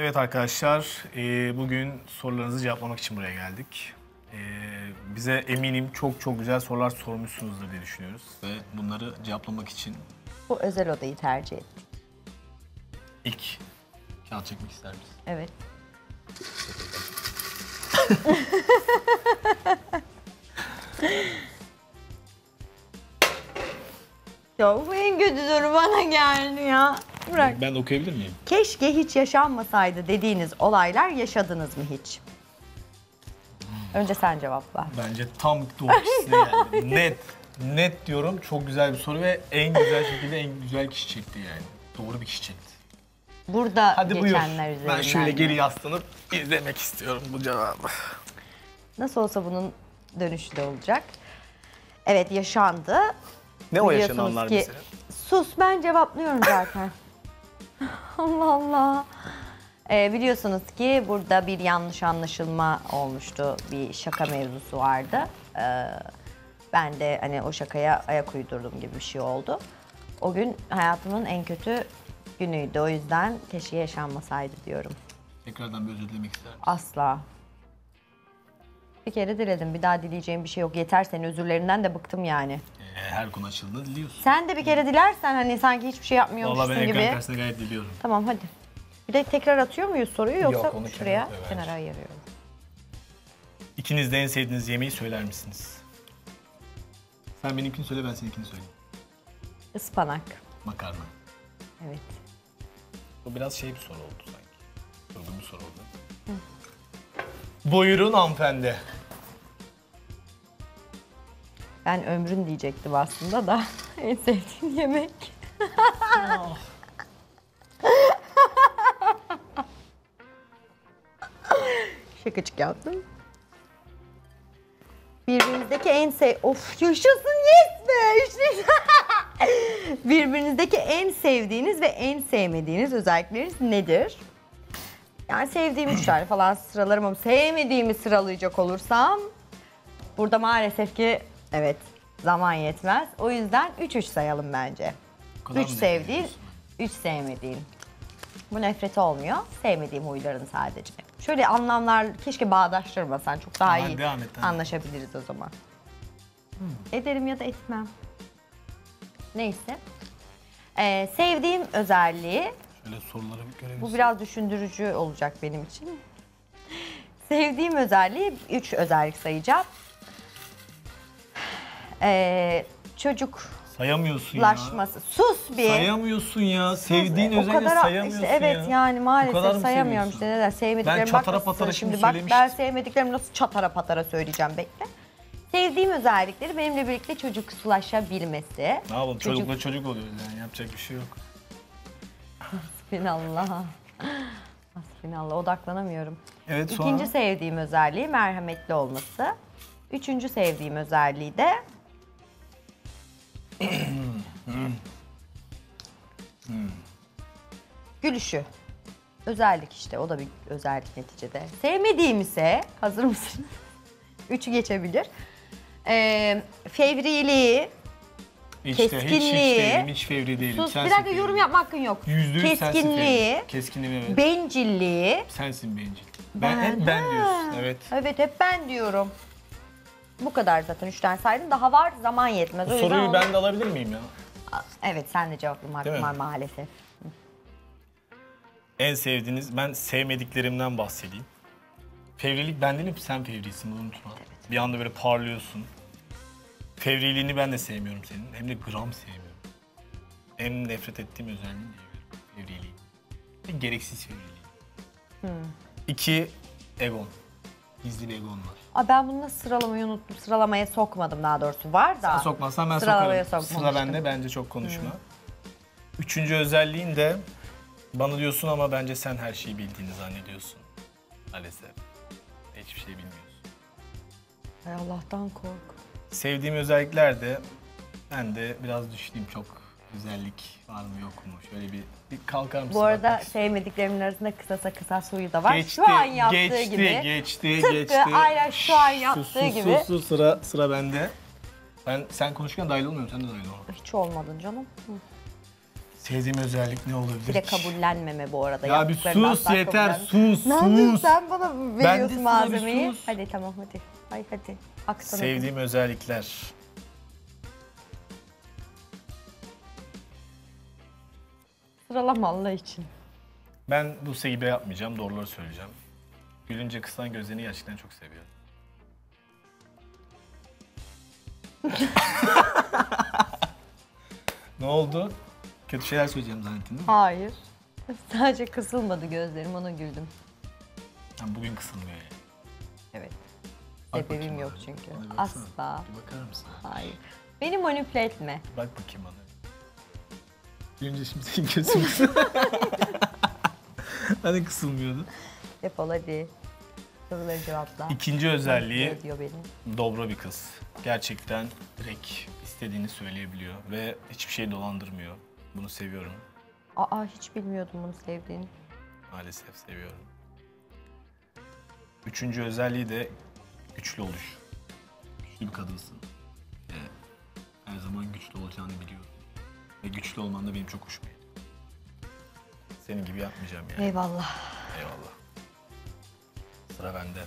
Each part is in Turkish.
Evet arkadaşlar, e, bugün sorularınızı cevaplamak için buraya geldik. E, bize eminim çok çok güzel sorular sormuşsunuzdur diye düşünüyoruz. Ve bunları cevaplamak için Bu özel odayı tercih ettim. ilk kağıt çekmek ister misin? Evet. ya bu en kötü soru bana geldi ya. Bırak. Ben okuyabilir miyim? Keşke hiç yaşanmasaydı dediğiniz olaylar yaşadınız mı hiç? Önce sen cevapla. Bence tam doğrusuna geldi. net, net diyorum. Çok güzel bir soru ve en güzel şekilde en güzel kişi çekti yani. Doğru bir kişi çekti. Burada Hadi buyur. geçenler üzerinden. Ben şöyle geri yaslanıp izlemek istiyorum bu cevabı. Nasıl olsa bunun dönüşü de olacak. Evet yaşandı. Ne o Biliyorsunuz yaşananlar ki- mesela? Sus ben cevaplıyorum zaten. Allah Allah. Ee, biliyorsunuz ki burada bir yanlış anlaşılma olmuştu. Bir şaka mevzusu vardı. Ee, ben de hani o şakaya ayak uydurdum gibi bir şey oldu. O gün hayatımın en kötü günüydü. O yüzden keşke yaşanmasaydı diyorum. Tekrardan bir özür dilemek ister misin? Asla. Bir kere diledim. Bir daha dileyeceğim bir şey yok. Yeter senin özürlerinden de bıktım yani. Ee, her konu açıldığında diliyorsun. Sen de bir kere dilersen hani sanki hiçbir şey yapmıyormuşsun Vallahi ben ekran gibi. karşısında gayet diliyorum. Tamam hadi. Bir de tekrar atıyor muyuz soruyu yoksa Yok, onu şuraya kenara kenara ayırıyorum. İkiniz de en sevdiğiniz yemeği söyler misiniz? Sen benimkini söyle, ben seninkini söyleyeyim. Ispanak. Makarna. Evet. Bu biraz şey bir soru oldu sanki. Durgun bir soru oldu. Buyurun hanımefendi. Ben ömrün diyecektim aslında da en sevdiğim yemek. Şakacık yaptım. Birbirinizdeki en sev... Of yaşasın yes be! Birbirinizdeki en sevdiğiniz ve en sevmediğiniz özellikleriniz nedir? Yani sevdiğim üç tane falan sıralarım ama sevmediğimi sıralayacak olursam burada maalesef ki evet zaman yetmez. O yüzden 3-3 sayalım bence. Kadar 3 mı sevdiğin, nefret 3 sevmediğin. Bu nefret olmuyor. Sevmediğim huyların sadece. Şöyle anlamlar keşke bağdaştırmasan çok daha Hadi iyi devam et, tamam. anlaşabiliriz o zaman. Ederim ya da etmem. Neyse. Ee, sevdiğim özelliği Şöyle soruları bir bu biraz düşündürücü olacak benim için. Sevdiğim özelliği, üç özellik sayacağım. Ee, Sayamıyorsun ya. çocuklaşması. Sus bir. Sayamıyorsun ya. Sevdiğin o özelliği kadar sayamıyorsun işte evet ya. yani kadar maalesef mı sayamıyorum seviyorsun? işte neden sevmediklerimi Ben bak çatara nasıl- patara şimdi şimdi bak ben söylemiştim. sevmediklerimi nasıl çatara patara söyleyeceğim bekle. Sevdiğim özellikleri benimle birlikte çocuksulaşabilmesi. Ne yapalım Çocuk- çocukla çocuk oluyoruz yani yapacak bir şey yok. Hasbinallah. Hasbinallah odaklanamıyorum. Evet sonra İkinci sevdiğim özelliği merhametli olması. Üçüncü sevdiğim özelliği de gülüşü. Özellik işte o da bir özellik neticede. Sevmediğim ise hazır mısın? Üçü geçebilir. Ee, fevriliği, hiç de, hiç, hiç keskinliği- değilim, hiç fevri değilim. sus bir Sensin dakika fevri. yorum yapma hakkın yok. Yüzde yüz sensin Keskinliği, fevri. Keskinliği evet. bencilliği. sensin bencil. Ben, hep ben diyorsun evet. Evet hep ben diyorum. Bu kadar zaten üç tane saydım. Daha var zaman yetmez. Bu yüzden soruyu onu- ben de alabilir miyim ya? Evet sen de cevaplama Değil hakkın mi? var maalesef. En sevdiğiniz, ben sevmediklerimden bahsedeyim. Fevrilik ben değilim, sen fevrisin bunu unutma. Bir anda böyle parlıyorsun. Fevriliğini ben de sevmiyorum senin. Hem de gram sevmiyorum. En nefret ettiğim özelliğin diyebilirim. Fevriliği. Ve gereksiz fevriliği. İki, egon. Gizli bir egon var. Aa, ben bunu nasıl sıralamayı unuttum. Sıralamaya sokmadım daha doğrusu. Var da. Sen sokmazsan ben Sıralamaya sokarım. Sıra sokmamıştım. bende bence çok konuşma. Üçüncü özelliğin de bana diyorsun ama bence sen her şeyi bildiğini zannediyorsun. Maalesef. Hiçbir şey bilmiyorsun. Ay Allah'tan kork. Sevdiğim özellikler de ben de biraz düşüneyim çok güzellik var mı yok mu? Şöyle bir, bir kalkar mısın? Bu arada bakmak sevmediklerimin arasında kısasa kısa suyu da var. geçti, şu an yaptığı geçti, gibi. geçti, Tıpkı geçti. aynen şu an yaptığı sus, gibi. Sus, sus, sıra, sıra bende. Ben sen konuşurken dahil olmuyorum, sen de dahil ol. Hiç olmadın canım. Hı. Sevdiğim özellik ne olabilir Bir de ki? kabullenmeme bu arada. Ya bir sus yeter sus Ne sus. sen bana veriyorsun malzemeyi. Hadi tamam hadi. Ay hadi. Aksana. Sevdiğim özellikler. Sıralama Allah için. Ben Buse gibi yapmayacağım, doğruları söyleyeceğim. Gülünce kısan gözlerini gerçekten çok seviyorum. ne oldu? Kötü şeyler söyleyeceğim zannettin değil mi? Hayır. Sadece kısılmadı gözlerim ona güldüm. Yani bugün kısılmıyor yani. Evet. Bak Sebebim bakayım yok bana. çünkü. Bana bir baksana. Asla. Bir bakar mısın? Hayır. Beni manipüle etme. Bak bakayım bana. Gülünce şimdi senin gözün hani kısılmıyordu. Defol hadi. Soruları cevapla. İkinci özelliği Manipüle ediyor beni. dobra bir kız. Gerçekten direkt istediğini söyleyebiliyor ve hiçbir şey dolandırmıyor. Bunu seviyorum. Aa hiç bilmiyordum bunu sevdiğini. Maalesef seviyorum. Üçüncü özelliği de güçlü oluş. Güçlü bir kadınsın. Ve her zaman güçlü olacağını biliyorum. Ve güçlü olman da benim çok hoşuma gidiyor. Senin gibi yapmayacağım yani. Eyvallah. Eyvallah. Sıra bende.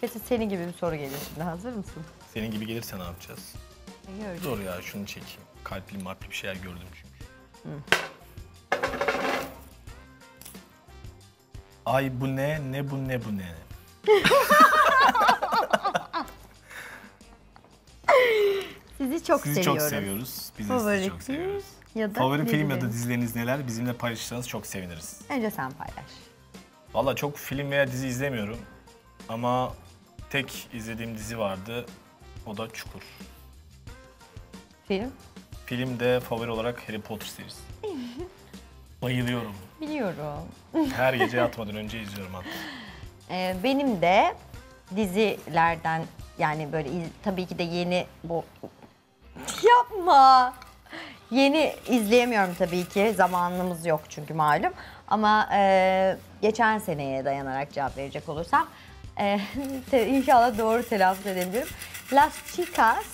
Kesin senin gibi bir soru gelir şimdi. Hazır mısın? Senin gibi gelirse ne yapacağız? Göreceğiz. Dur ya şunu çekeyim. Kalpli marpli bir şeyler gördüm çünkü. Ay bu ne, ne bu ne bu ne? çok Sizi seviyorum. çok seviyoruz. Biz de Favori sizi çok seviyoruz. ya da Favori film ya da dizileriniz? dizileriniz neler? Bizimle paylaşırsanız çok seviniriz. Önce sen paylaş. Valla çok film veya dizi izlemiyorum. Ama tek izlediğim dizi vardı. O da Çukur. Film? Film de favori olarak Harry Potter serisi. Bayılıyorum. Biliyorum. Her gece yatmadan önce izliyorum hatta. Ee, benim de dizilerden yani böyle iz- tabii ki de yeni bu yapma. Yeni izleyemiyorum tabii ki. Zamanımız yok çünkü malum. Ama e, geçen seneye dayanarak cevap verecek olursam e, inşallah doğru telaffuz edebilirim. Las Chicas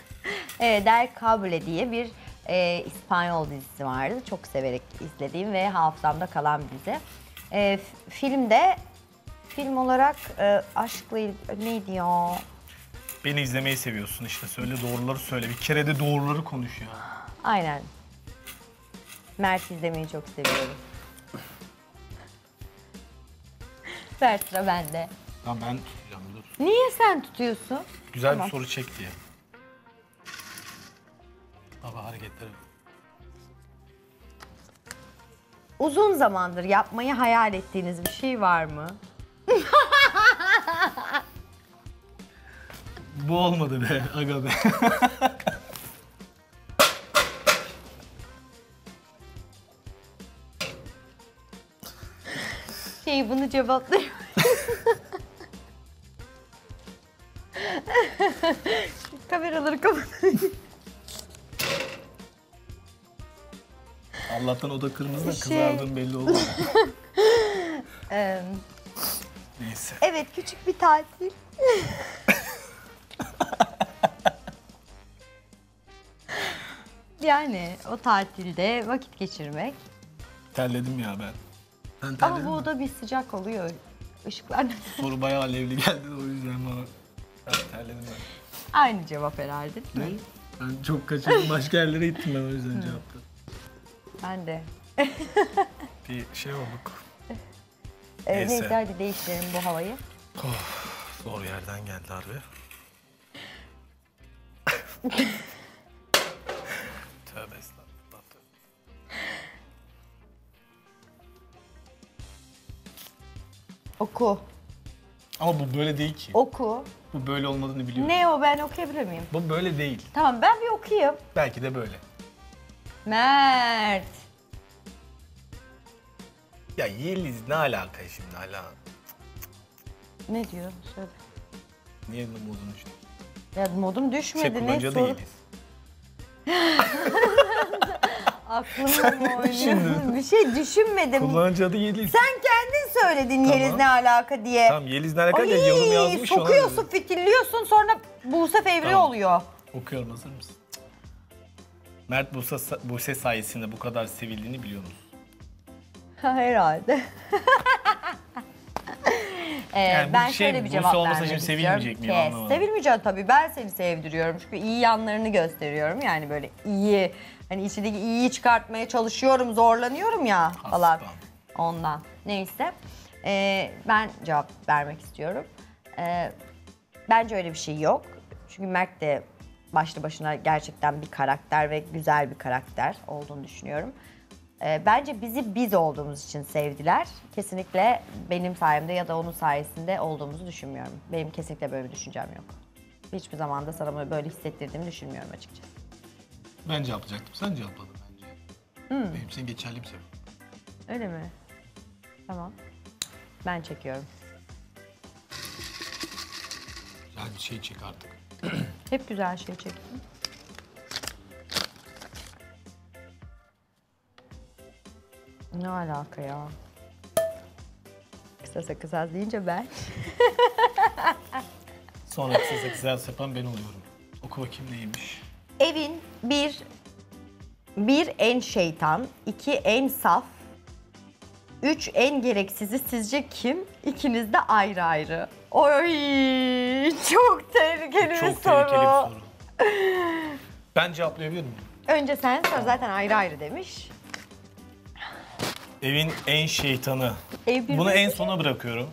e, del Cable diye bir e, İspanyol dizisi vardı. Çok severek izlediğim ve hafızamda kalan bir dizi. E, filmde film olarak e, aşkla neydi ya? Beni izlemeyi seviyorsun işte söyle doğruları söyle. Bir kere de doğruları konuş ya. Aynen. Mert izlemeyi çok seviyorum. Ver sıra bende. Tamam ben tutacağım dur. Niye sen tutuyorsun? Güzel Tamam. bir soru çek diye. Baba hareketleri. Uzun zamandır yapmayı hayal ettiğiniz bir şey var mı? Bu olmadı be aga be. Şey bunu cevaplayayım. Kameraları kapatayım. Allah'tan o da kırmızı da Şey- kızardığım belli oldu. Ee, Neyse. evet küçük bir tatil. Yani o tatilde vakit geçirmek. Terledim ya ben. Sen Ama terledin bu mi? da bir sıcak oluyor. Işıklar Soru bayağı alevli geldi de o yüzden bana. Ben terledim ben. aynı cevap herhalde değil mi? Ne? Ben çok kaçırdım. Başka yerlere gittim ben o yüzden cevapta. Ben de. Bir şey olduk. Ee, Neyse. neyse hadi değiştirelim bu havayı. Zor yerden geldi harbi. Oku. Ama bu böyle değil ki. Oku. Bu böyle olmadığını biliyorum. Ne o ben okuyabilir miyim? Bu böyle değil. Tamam ben bir okuyayım. Belki de böyle. Mert. Ya Yeliz ne alaka şimdi hala? Ne diyor? Söyle. Niye modun işte? Ya modum Şey düşmedi. ne kullanıcı da soru? Yeliz. Aklımla mı oynuyorsun? düşündün. bir şey düşünmedim. Kullanıcı adı Yeliz. Sen kendin söyledin Tamam. Yeliz ne alaka diye. Tamam Yeliz ne alaka diye yorum yazmış ona sokuyorsun, fitilliyorsun sonra Buse Fevri Tamam. oluyor. Okuyorum hazır mısın? Mert Buse, Buse sayesinde bu kadar sevildiğini biliyor musun? Herhalde. Ee, Yani bu ben şey, şöyle bir Buse cevap olmasa vermek şimdi istiyorum. sevilmeyecek miyim Kes. anlamadım. Sevilmeyecek tabii. Ben seni sevdiriyorum. Çünkü iyi yanlarını gösteriyorum. Yani böyle iyi, hani içindeki iyiyi çıkartmaya çalışıyorum, zorlanıyorum ya falan. Ondan. Neyse. Ee, ben cevap vermek istiyorum. Ee, bence öyle bir şey yok. Çünkü Mert de başlı başına gerçekten bir karakter ve güzel bir karakter olduğunu düşünüyorum. Ee, bence bizi biz olduğumuz için sevdiler. Kesinlikle benim sayemde ya da onun sayesinde olduğumuzu düşünmüyorum. Benim kesinlikle böyle bir düşüncem yok. Hiçbir zaman da sana böyle hissettirdiğimi düşünmüyorum açıkçası. Ben cevaplayacaktım. Sen cevapladın bence. Hmm. Benim için geçerli bir sebep. Öyle mi? Tamam. Ben çekiyorum. Güzel bir şey çek artık. Hep güzel şey çektim. Ne alaka ya? Kısasa kısas deyince ben. Sonra kısa kısa yapan ben oluyorum. Oku bakayım neymiş. Evin bir bir en şeytan, iki en saf, üç en gereksizi sizce kim? İkiniz de ayrı ayrı. Oy çok tehlikeli bir Çok soru. tehlikeli bir soru. Ben cevaplayabilir miyim? Önce sen sor zaten ayrı ayrı demiş. Evin en şeytanı. Ev bir Bunu bir- en sona bırakıyorum.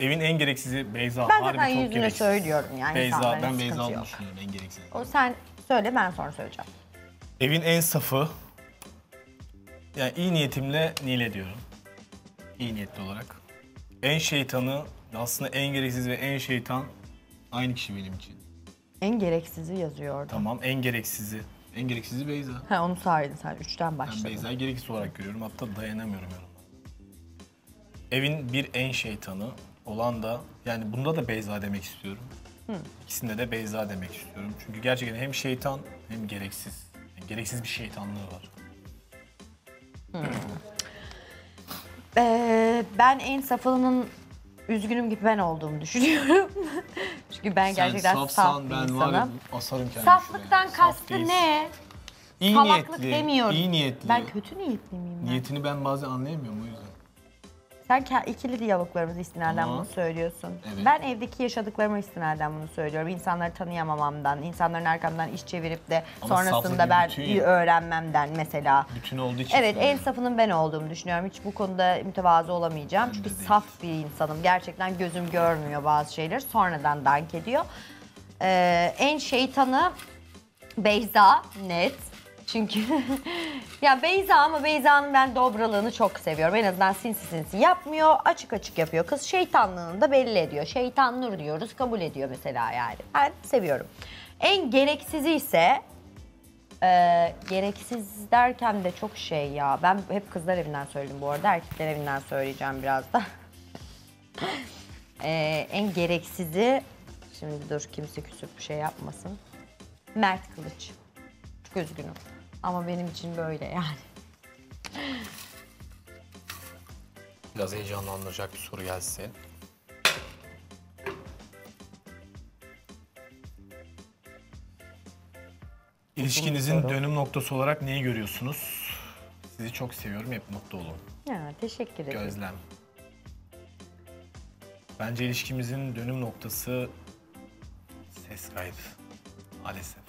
Evin en gereksizi Beyza. Ben zaten çok yüzüne gereksiz. söylüyorum yani Beyza, insanların ben sıkıntı Beyza yok. olduğunu düşünüyorum en gereksiz. O sen söyle ben sonra söyleyeceğim. Evin en safı. Yani iyi niyetimle Nile diyorum. İyi niyetli olarak. En şeytanı aslında en gereksiz ve en şeytan aynı kişi benim için. En gereksizi yazıyor orada. Tamam en gereksizi. En gereksizi Beyza. Ha onu saydın sen. Üçten Ben başladın. Beyza'yı gereksiz olarak görüyorum. Hatta dayanamıyorum yorumlara. Evin bir en şeytanı olan da yani bunda da Beyza demek istiyorum. İkisinde de Beyza demek istiyorum. Çünkü gerçekten hem şeytan hem gereksiz. Yani gereksiz bir şeytanlığı var. Ee, ben en safının üzgünüm gibi ben olduğumu düşünüyorum. Çünkü ben gerçekten Sen saf safsan bir ben var ya insanım. asarım kendimi Saflıktan şuraya. Saf kastı değilsin. ne? İyi Salaklık niyetli. demiyorum. İyi niyetli. Ben kötü niyetli miyim ben? Niyetini ben bazen anlayamıyorum o yüzden. Sen ke- ikili diyaloglarımız istinaden Tamam. bunu söylüyorsun. Evet. Ben evdeki yaşadıklarıma istinaden bunu söylüyorum. İnsanları tanıyamamamdan, insanların arkamdan iş çevirip de Ama sonrasında saflık ben bütün- iyi öğrenmemden mesela. Bütün olduğu için Evet en söylüyorum. safının ben olduğumu düşünüyorum. Hiç bu konuda mütevazı olamayacağım. Çünkü de değilim. saf bir insanım. Gerçekten gözüm görmüyor bazı şeyleri. Sonradan dank ediyor. Ee, en şeytanı Beyza net. Çünkü ya Beyza ama Beyza'nın ben dobralığını çok seviyorum. En azından sinsi sinsi yapmıyor. Açık açık yapıyor. Kız şeytanlığını da belli ediyor. Şeytan nur diyoruz. Kabul ediyor mesela yani. Ben seviyorum. En gereksizi ise ee, gereksiz derken de çok şey ya. Ben hep kızlar evinden söyledim bu arada. Erkekler evinden söyleyeceğim biraz da. Ee, en gereksizi, şimdi dur kimse küçük bir şey yapmasın. Mert Kılıç. Çok üzgünüm. Ama benim için böyle yani. Biraz heyecanlandıracak bir soru gelsin. İlişkinizin dönüm noktası olarak neyi görüyorsunuz? Sizi çok seviyorum, hep mutlu olun. Ya teşekkür ederim. Gözlem. Bence ilişkimizin dönüm noktası ses kaydı. Maalesef.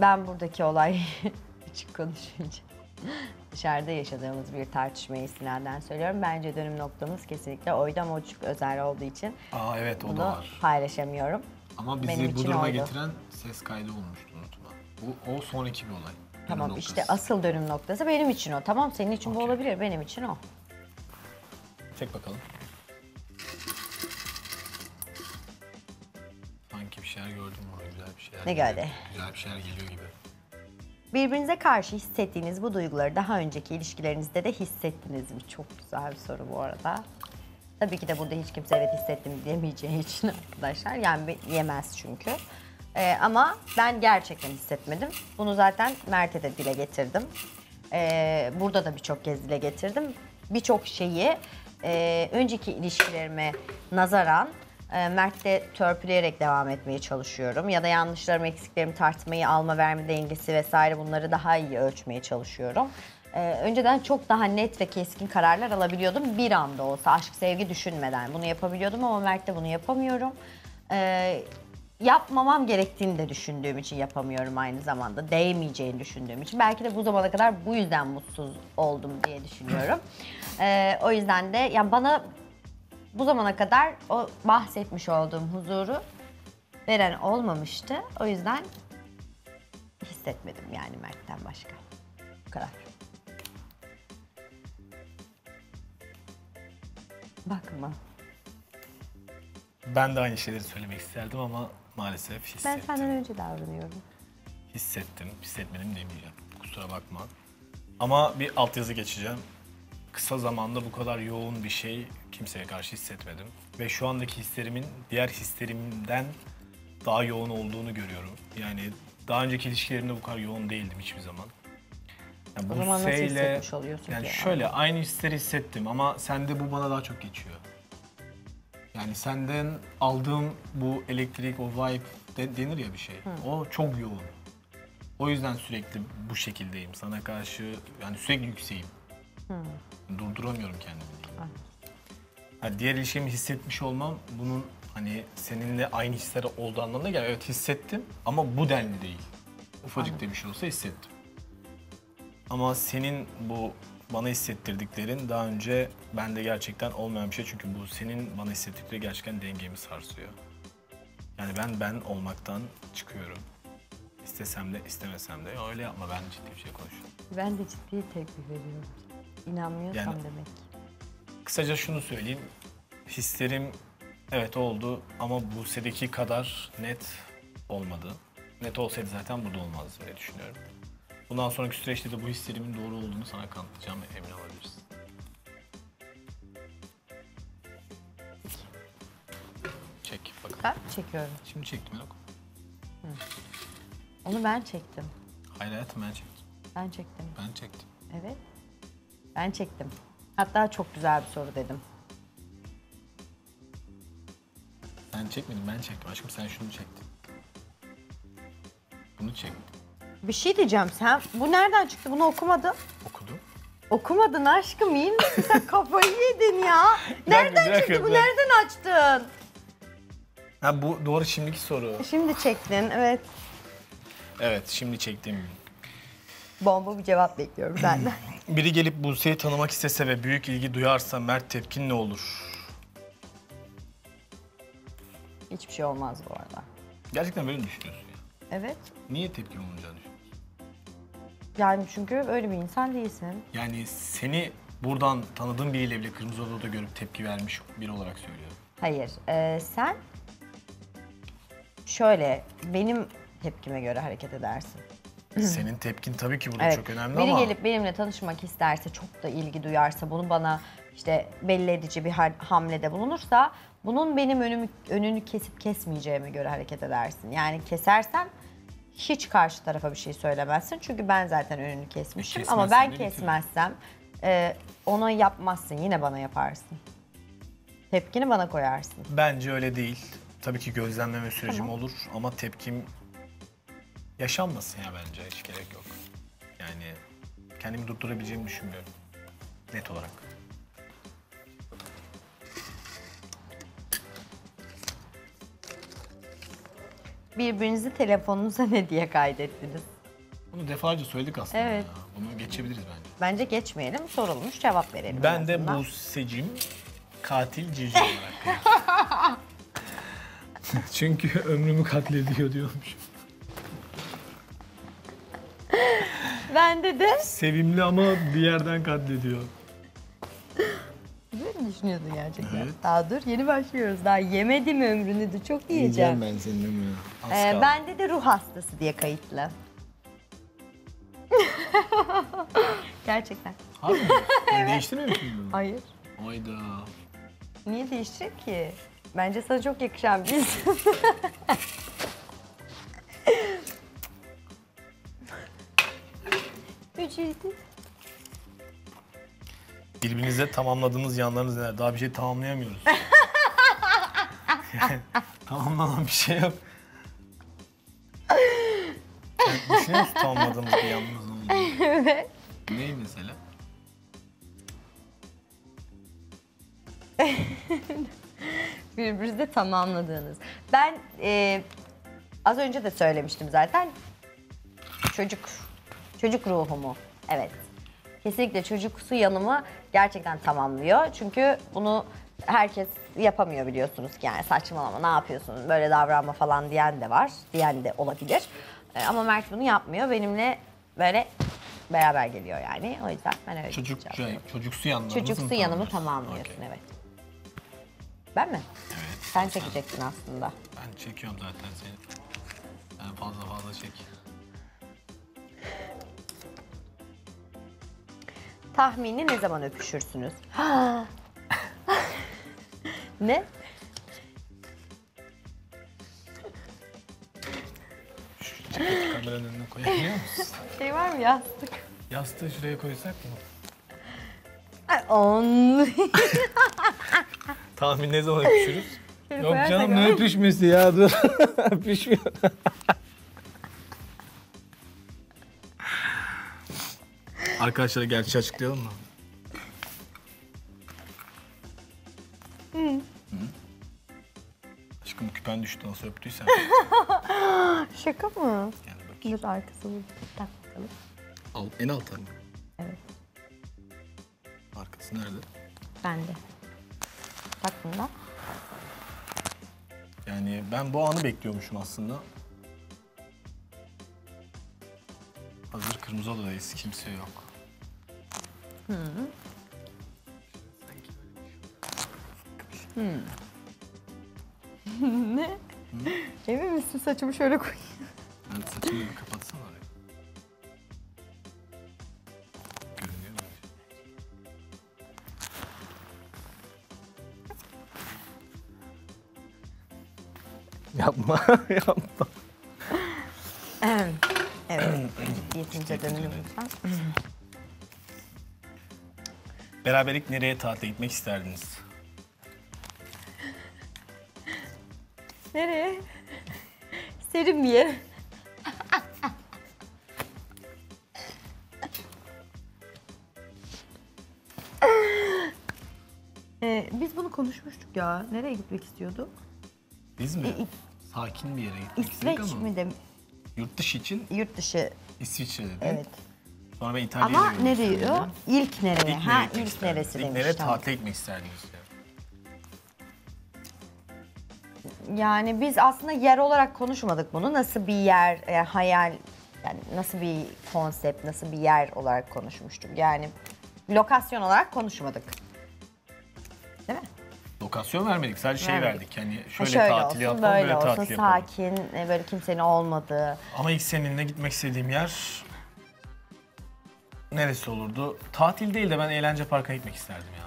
Ben buradaki olay açık konuşunca dışarıda yaşadığımız bir tartışmayı istinaden söylüyorum. Bence dönüm noktamız kesinlikle oydu ama o çok özel olduğu için Aa evet o da bunu var. paylaşamıyorum. Ama bizi benim bu için duruma oydu. getiren ses kaydı olmuştu unutma. Bu o sonraki bir olay. Dönüm Tamam noktası. işte asıl dönüm noktası benim için o. Tamam senin için bu Okey. olabilir benim için o. Çek bakalım. Şeyler gördüm orada güzel bir şeyler. Ne geldi? Güzel bir şeyler geliyor gibi. Birbirinize karşı hissettiğiniz bu duyguları daha önceki ilişkilerinizde de hissettiniz mi? Çok güzel bir soru bu arada. Tabii ki de burada hiç kimse evet hissettim diyemeyeceği için arkadaşlar. Yani yemez çünkü. Ee, ama ben gerçekten hissetmedim. Bunu zaten Mert'e de dile getirdim. Ee, burada da birçok kez dile getirdim. Birçok şeyi e, önceki ilişkilerime nazaran e, Mert'le törpüleyerek devam etmeye çalışıyorum. Ya da yanlışlarımı, eksiklerimi tartmayı, alma verme dengesi vesaire bunları daha iyi ölçmeye çalışıyorum. E, önceden çok daha net ve keskin kararlar alabiliyordum. Bir anda olsa aşk, sevgi düşünmeden bunu yapabiliyordum ama Mert'le bunu yapamıyorum. E, yapmamam gerektiğini de düşündüğüm için yapamıyorum aynı zamanda. Değmeyeceğini düşündüğüm için. Belki de bu zamana kadar bu yüzden mutsuz oldum diye düşünüyorum. Ee, o yüzden de yani bana bu zamana kadar o bahsetmiş olduğum huzuru veren olmamıştı. O yüzden hissetmedim yani Mert'ten başka. Bu kadar. Bakma. Ben de aynı şeyleri söylemek isterdim ama maalesef Ben hissettim. senden önce davranıyorum. Hissettim, hissetmedim demeyeceğim. Kusura bakma. Ama bir altyazı geçeceğim. Kısa zamanda bu kadar yoğun bir şey kimseye karşı hissetmedim. Ve şu andaki hislerimin diğer hislerimden daha yoğun olduğunu görüyorum. Yani daha önceki ilişkilerimde bu kadar yoğun değildim hiçbir zaman. Yani O zaman nasıl hissetmiş oluyorsun Yani ki? şöyle aynı hisleri hissettim ama sende bu bana daha çok geçiyor. Yani senden aldığım bu elektrik, o vibe de- denir ya bir şey. O çok yoğun. O yüzden sürekli bu şekildeyim. Sana karşı yani sürekli yükseğim. Durduramıyorum kendimi. Ha, diğer ilişkimi hissetmiş olmam bunun hani seninle aynı hisler olduğu anlamına gelmiyor. Evet hissettim ama bu denli değil. Ufacık da bir şey olsa hissettim. Ama senin bu bana hissettirdiklerin daha önce bende gerçekten olmayan bir şey. Çünkü bu senin bana hissettikleri gerçekten dengemi sarsıyor. Yani ben ben olmaktan çıkıyorum. İstesem de istemesem de. Öyle yapma ben ciddi bir şey konuşuyorum. Ben de ciddi tepki veriyorum. İnanmıyorsam Yani- demek. Kısaca şunu söyleyeyim. Hislerim evet oldu ama Buse'deki kadar net olmadı. Net olsaydı zaten burada olmazdı diye düşünüyorum. Bundan sonraki süreçte de bu hislerimin doğru olduğunu sana kanıtlayacağım emin olabilirsin. Çek bakalım. Ben çekiyorum. Şimdi çektim yok. Onu ben çektim. Hayır hayatım ben çektim. Ben çektim. Ben çektim. Evet. Ben çektim. Hatta çok güzel bir soru dedim. Ben çekmedim ben çektim. Aşkım sen şunu çektin. Bunu çektim. Bir şey diyeceğim sen. Bu nereden çıktı? Bunu okumadın. Okudum. Okumadın aşkım iyi misin? Sen kafayı yedin ya. Nereden bir dakika, çıktı? Bu bir dakika. nereden açtın? Ha bu doğru şimdiki soru. Şimdi çektin. Evet. Evet şimdi çektiğim gün. Bomba bir cevap bekliyorum senden. Biri gelip Buse'yi tanımak istese ve büyük ilgi duyarsa Mert tepkin ne olur? Hiçbir şey olmaz bu arada. Gerçekten böyle mi düşünüyorsun ya? Evet. Niye tepkin olmayacağını düşünüyorsun? Yani çünkü öyle bir insan değilsin. Yani seni buradan tanıdığım biriyle bile Kırmızı Oda'da görüp tepki vermiş biri olarak söylüyorum. Hayır. e, sen şöyle benim tepkime göre hareket edersin. Senin tepkin tabii ki burada Evet. çok önemli Biri ama gelip benimle tanışmak isterse, çok da ilgi duyarsa, bunu bana işte belli edici bir ha- hamlede bulunursa bunun benim önümü, önünü kesip kesmeyeceğime göre hareket edersin. Yani kesersen hiç karşı tarafa bir şey söylemezsin. Çünkü ben zaten önünü kesmişim. E, Ama ben kesmezsem e, ona yapmazsın. Yine bana yaparsın. Tepkini bana koyarsın. bence öyle değil. Tabii ki gözlemleme sürecim olur ama tepkim yaşanmasın ya bence hiç gerek yok. Yani kendimi durdurabileceğimi düşünmüyorum. Net olarak. Birbirinizi telefonunuza ne diye kaydettiniz? Bunu defalarca söyledik aslında Evet. ya. Bunu geçebiliriz bence. Bence geçmeyelim, sorulmuş cevap verelim. en Ben de bu secim katil cici olarak. Çünkü ömrümü katlediyor diyormuş. Bende de. Sevimli ama bir yerden katlediyor. Böyle mi düşünüyordun gerçekten? Evet. Daha dur yeni başlıyoruz. Daha yemedim ömrünü de çok yiyeceğim. ben senin ömrünü. Az Ee, kaldı. bende de ruh hastası diye kayıtlı. gerçekten. Harbi mi? Yani Değiştirmiyor musun bunu? Hayır. Hayda. Niye değiştirir ki? Bence sana çok yakışan bir isim. Ücreti. Birbirinize tamamladığınız yanlarınız neler? Daha bir şey tamamlayamıyoruz. Yani tamamlanan bir şey yok. Sen düşünüyor musun tamamladığımız bir yanımız olduğunu? Evet. Ne mesela? Birbirinizi tamamladığınız. Ben e, az önce de söylemiştim zaten. Çocuk, çocuk ruhumu. Evet. Kesinlikle çocuksu yanımı gerçekten tamamlıyor. Çünkü bunu herkes yapamıyor biliyorsunuz ki yani saçmalama ne yapıyorsun böyle davranma falan diyen de var. Diyen de olabilir. E, ama Mert bunu yapmıyor. Benimle böyle beraber geliyor yani. O yüzden ben öyle Çocuk, şey, çocuksu yanlarımızı mı Çocuksu yanımı tamamlıyorsun? evet. Ben mi? Evet. Sen çekeceksin aslında. Ben çekiyorum zaten seni. Ben fazla fazla çek. Tahmini ne zaman öpüşürsünüz? ne? Kameranın önüne koyabiliyor musun? Şey var mı yastık? Yastığı şuraya koysak mı? Ay, On. Tahmin ne zaman öpüşürüz? Yok koyarsak canım ne öpüşmesi ya dur. Öpüşmüyor. Arkadaşlara gerçeği açıklayalım mı? Hı. Aşkım küpen düştü nasıl öptüysen. Şaka mı? Yani bakayım. Dur arkası bu. Tak bakalım. Al, en altta mı? Evet. Arkası nerede? Bende. Tak bunu da. Yani ben bu anı bekliyormuşum aslında. Hazır kırmızı odadayız, kimse yok. Ne? Emin misin saçımı şöyle koy. Ben saçımı kapatsana oraya. Görünüyor mu? Yapma, yapma. evet. Ciddiyetimize dönelim lütfen. Beraberlik nereye tatile gitmek isterdiniz? Nereye? Serin bir yer. Ee, biz bunu konuşmuştuk ya. Nereye gitmek istiyorduk? Biz mi? İ- İ- Sakin bir yere gitmek İsveç istedik ama mi de yurt dışı için yurt dışı? İsviçre dedi. Evet. Sonra ben İtalya'ya Ama ne diyor? dedi. İlk nereye? İlk ha ilk isterdiniz? neresi İlk demiş. nereye tamam. tatile gitmek isterdiniz? yani? Yani biz aslında yer olarak konuşmadık bunu. Nasıl bir yer, e, hayal, yani nasıl bir konsept, nasıl bir yer olarak konuşmuştuk. Yani lokasyon olarak konuşmadık. Değil mi? Lokasyon vermedik, sadece şey Vermedik. verdik. Yani şöyle, şöyle tatil olsun, yapalım, böyle böyle olsun, tatil yapalım. sakin, e, böyle kimsenin olmadığı. Ama ilk seninle gitmek istediğim yer neresi olurdu? Tatil değil de ben eğlence parkına gitmek isterdim ya.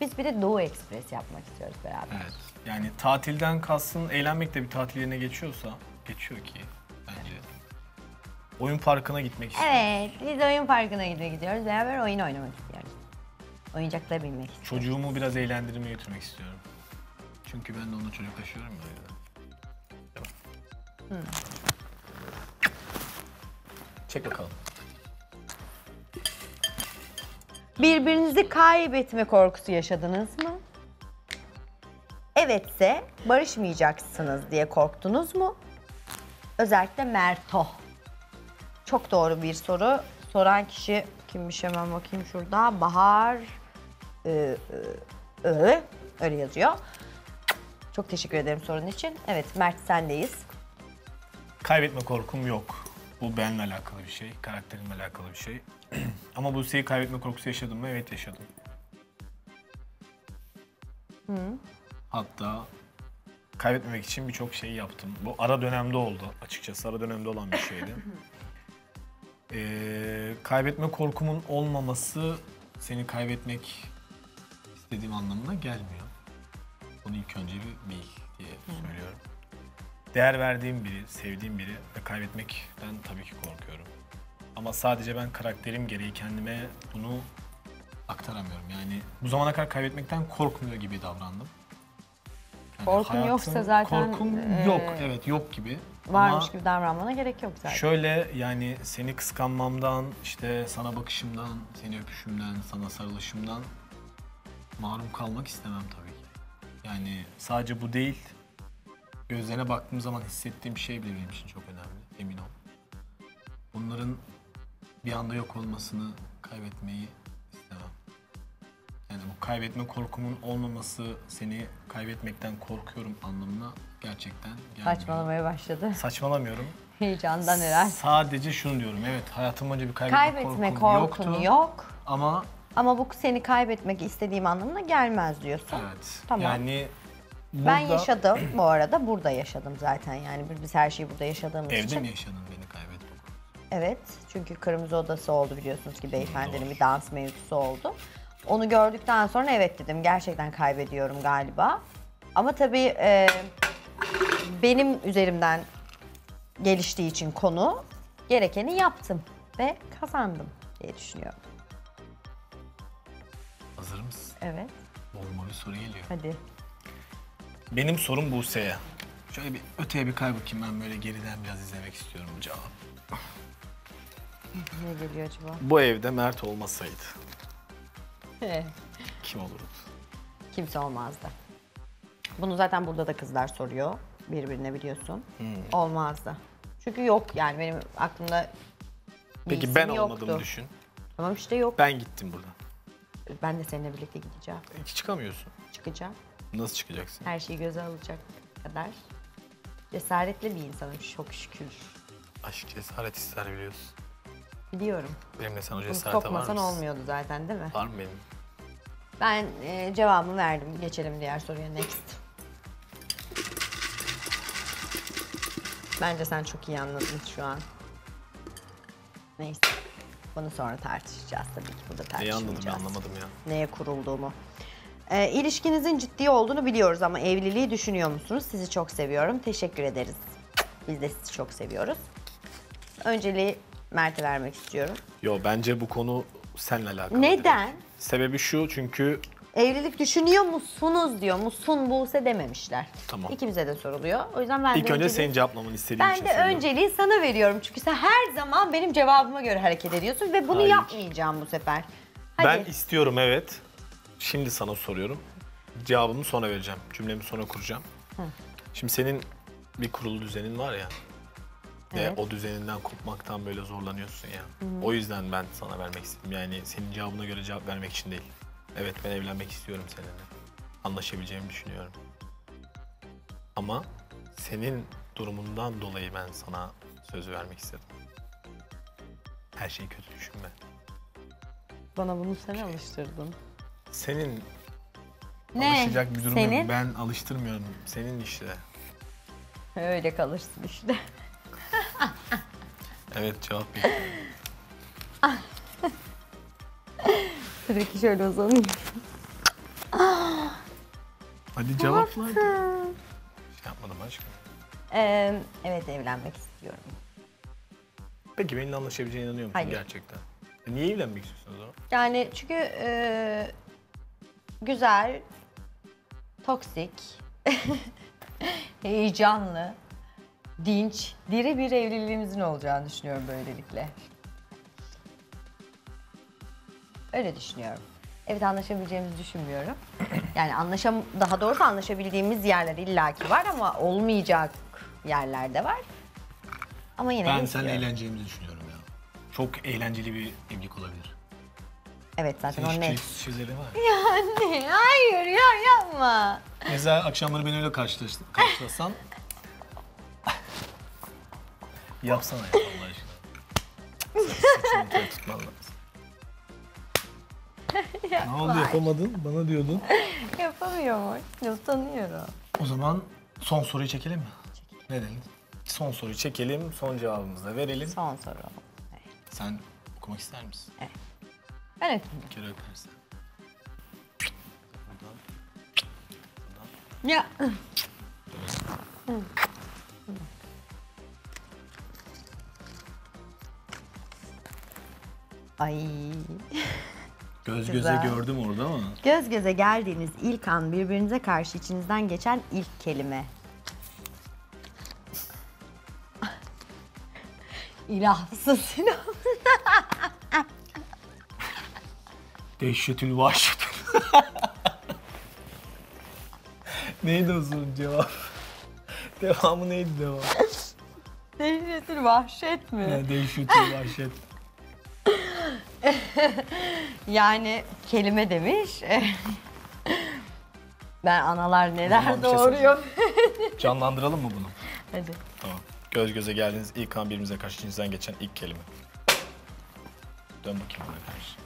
Biz bir de Doğu Ekspres yapmak istiyoruz beraber. Evet. Yani tatilden kalsın eğlenmek de bir tatil yerine geçiyorsa, geçiyor ki bence. Oyun parkına gitmek istiyorum. Evet, biz oyun parkına gide- gidiyoruz. Beraber oyun oynamak istiyoruz. Oyuncakları binmek istiyoruz. Çocuğumu biraz eğlendirmeye götürmek istiyorum. Çünkü ben de ona çocuk taşıyorum ya. o yüzden. Devam. Çek bakalım. Birbirinizi kaybetme korkusu yaşadınız mı? Evetse barışmayacaksınız diye korktunuz mu? Özellikle Merto. Çok doğru bir soru. Soran kişi kimmiş hemen bakayım şurada. Bahar e, e, Ö, öyle yazıyor. Çok teşekkür ederim sorun için. Evet Mert sendeyiz. Kaybetme korkum yok. Bu benimle alakalı bir şey, karakterimle alakalı bir şey. Ama bu şeyi kaybetme korkusu yaşadım mı? Evet yaşadım. Hatta kaybetmemek için birçok şey yaptım. Bu ara dönemde oldu açıkçası. Ara dönemde olan bir şeydi. Ee, kaybetme korkumun olmaması seni kaybetmek istediğim anlamına gelmiyor. Bunu ilk önce bir bil diye söylüyorum. Değer verdiğim biri, sevdiğim biri ve kaybetmekten tabii ki korkuyorum. Ama sadece ben karakterim gereği kendime bunu aktaramıyorum. Yani bu zamana kadar kaybetmekten korkmuyor gibi davrandım. Yani Korkun yoksa zaten, Korkum eee, yok, evet yok gibi. Varmış Ama gibi davranmana gerek yok zaten. şöyle yani seni kıskanmamdan, işte sana bakışımdan, seni öpüşümden, sana sarılışımdan mahrum kalmak istemem tabii ki. Yani sadece bu değil, gözlerine baktığım zaman hissettiğim şey bile benim için çok önemli, emin ol. Bunların bir anda yok olmasını, kaybetmeyi istemem. Yani bu kaybetme korkumun olmaması, seni kaybetmekten korkuyorum anlamına gerçekten gelmiyor. Saçmalamaya başladı. Saçmalamıyorum. Heyecandan herhalde. Sadece şunu diyorum, evet hayatım boyunca bir kaybetme, Kaybetme korkum korkun yoktu. yok. Ama Ama bu seni kaybetmek istediğim anlamına gelmez diyorsun. evet, Tamam. yani Ben burada- yaşadım bu arada. Burada yaşadım zaten yani. Biz her şeyi burada yaşadığımız Evde için. mi yaşadın beni korkusu? Evet. Çünkü Kırmızı Odası oldu biliyorsunuz ki beyefendinin bir dans mevzusu oldu. Onu gördükten sonra evet dedim gerçekten kaybediyorum galiba. Ama tabii e, benim üzerimden geliştiği için konu gerekeni yaptım ve kazandım diye düşünüyorum. Hazır mısın? Evet. Bomba bir soru geliyor. Hadi. Benim sorum Buse'ye. Şöyle bir öteye bir kay bakayım ben böyle geriden biraz izlemek istiyorum bu cevabı. Ne geliyor acaba? Bu evde Mert olmasaydı kim olurdu? Kimse olmazdı. Bunu zaten burada da kızlar soruyor birbirine biliyorsun. Olmazdı. Çünkü yok yani benim aklımda Peki ben yoktu. olmadığımı düşün. Tamam işte yok. Ben gittim buradan. Ben de seninle birlikte gideceğim. Hiç çıkamıyorsun. Çıkacağım. Nasıl çıkacaksın? Her şeyi göze alacak kadar cesaretli bir insanım çok şükür. Aşk cesaret ister biliyorsun. Biliyorum. Benimle sen o Bunu cesarete var mısın? olmuyordu zaten değil mi? Var mı benim? Ben e, cevabımı verdim. Geçelim diğer soruya. Next. Bence sen çok iyi anladın şu an. Neyse. Bunu sonra tartışacağız tabii ki. Burada Neyi tartışmayacağız. anladım ya anlamadım ya. Neye kurulduğumu. E, ilişkinizin ciddi olduğunu biliyoruz ama evliliği düşünüyor musunuz? Sizi çok seviyorum. Teşekkür ederiz. Biz de sizi çok seviyoruz. Önceliği Mert'e vermek istiyorum. Yo bence bu konu seninle alakalı. Neden? direkt. Sebebi şu çünkü Evlilik düşünüyor musunuz diyor. Musun Buse dememişler. Tamam. İkimize de soruluyor. O yüzden ben ilk de önce önceliği- senin cevaplamanı istediğim ben için de söylüyorum. önceliği sana veriyorum. Çünkü sen her zaman benim cevabıma göre hareket ediyorsun ve bunu Hayır. yapmayacağım bu sefer. Hadi. Ben istiyorum evet. Şimdi sana soruyorum. Cevabımı sonra vereceğim. Cümlemi sonra kuracağım. Şimdi senin bir kurulu düzenin var ya. Evet. Ve o düzeninden kopmaktan böyle zorlanıyorsun ya. O yüzden ben sana vermek istedim. Yani senin cevabına göre cevap vermek için değil. Evet ben evlenmek istiyorum seninle. Anlaşabileceğimi düşünüyorum. Ama senin durumundan dolayı ben sana söz vermek istedim. Her şeyi kötü düşünme. Bana bunu sen alıştırdın. Senin Ne? alışacak bir durum Senin? yok. Ben alıştırmıyorum. Senin işte. Öyle kalırsın işte. Evet cevap bekliyorum. Sürekli şöyle uzanayım. Hadi cevapla. hadi. Şey yapmadım aşkım. Ee, evet evlenmek istiyorum. Peki benimle anlaşabileceğine inanıyor musun Hayır. gerçekten? E Niye evlenmek istiyorsun o zaman? Yani çünkü e, güzel, toksik, heyecanlı, dinç, diri bir evliliğimizin olacağını düşünüyorum böylelikle. Öyle düşünüyorum. Evet anlaşabileceğimizi düşünmüyorum. Yani anlaşam daha doğrusu anlaşabildiğimiz yerler illaki var ama olmayacak yerler de var. Ama yine de Ben seninle istiyorum. eğleneceğimizi düşünüyorum ya. Çok eğlenceli bir evlilik olabilir. Evet zaten o net. şeyleri var. Anne hayır ya yapma. Mesela akşamları beni öyle karşılaş- karşılasan... Yapsana ya Allah aşkına. Saç- Saçını tel tutman lazım. ne oldu yapamadın? Bana diyordun. Yapamıyorum. Utanıyorum. O zaman son soruyu çekelim mi? Ne dedin? Son soruyu çekelim, son cevabımızı da verelim. Son soru. Evet. Sen okumak ister misin? Ben öpeyim. Bir kere öpersen. Ya. Ay. Göz Güzel. göze gördüm orada ama. Göz göze geldiğiniz ilk an birbirinize karşı içinizden geçen ilk kelime. İlahsız Sinan. Dehşetül vahşetül. neydi o sorunun cevap? Devamı neydi devam? Dehşetül vahşet mi? Yani dehşetül vahşet. Yani kelime demiş. ben analar neler bir şey doğuruyor. Canlandıralım mı bunu? Hadi. Tamam. Göz göze geldiğiniz ilk an birbirimize karşı içinizden geçen ilk kelime. Dön bakayım bana karşı.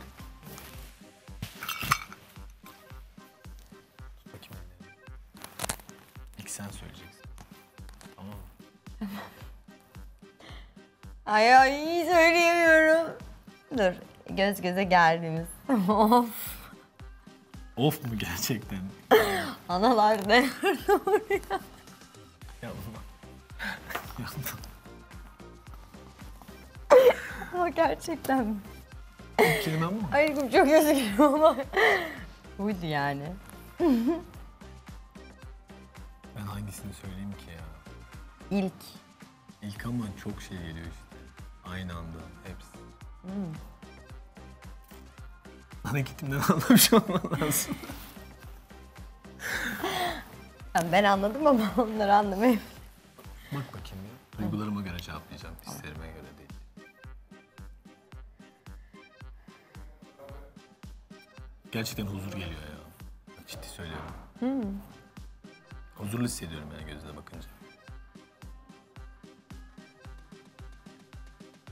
Sen söyleyeceksin. Tamam mı? Ay ay söyleyemiyorum. Dur. Göz göze geldiğimiz. of. Of mu gerçekten? Analar neler doğuruyor. Yapma. Yapma. Ama gerçekten mi? Kelimem mu? Ay çok üzgünüm ama. Buydu yani. Ben hangisini söyleyeyim ki ya? İlk. İlk ama çok şey geliyor işte. Aynı anda hepsi. Hareketimden anlamış olman lazım. Yani ben anladım ama onları anlamayayım. Bak bakayım ya. Duygularıma göre cevaplayacağım, hislerime göre değil. Gerçekten huzur geliyor ya. Ciddi söylüyorum. Huzurlu hissediyorum yani gözüne bakınca.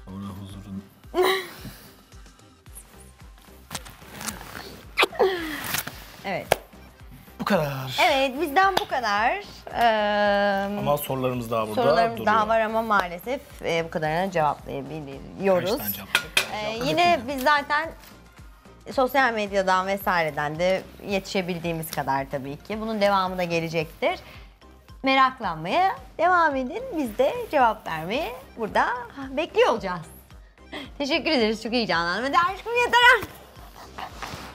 Sonra huzurun... Evet. Bu kadar. Evet bizden bu kadar. Ee, Ama sorularımız daha burada sorularımız duruyor. daha var ama maalesef e, bu kadarına cevaplayabiliyoruz. Kaç tane cevapladık? Ee, yine mı? biz zaten sosyal medyadan vesaireden de yetişebildiğimiz kadar tabii ki. Bunun devamı da gelecektir. Meraklanmaya devam edin. Biz de cevap vermeye burada bekliyor olacağız. Teşekkür ederiz. Çok heyecanlandım. Hadi aşkım yeter artık.